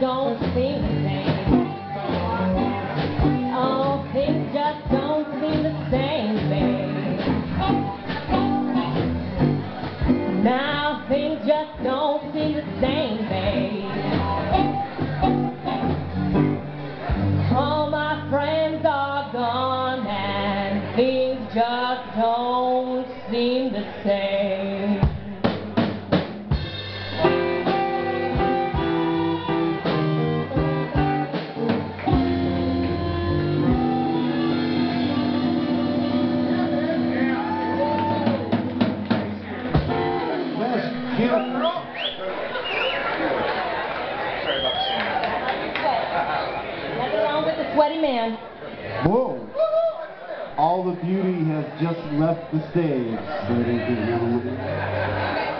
don't think. Whoa. All the beauty has just left the stage, ladies and gentlemen.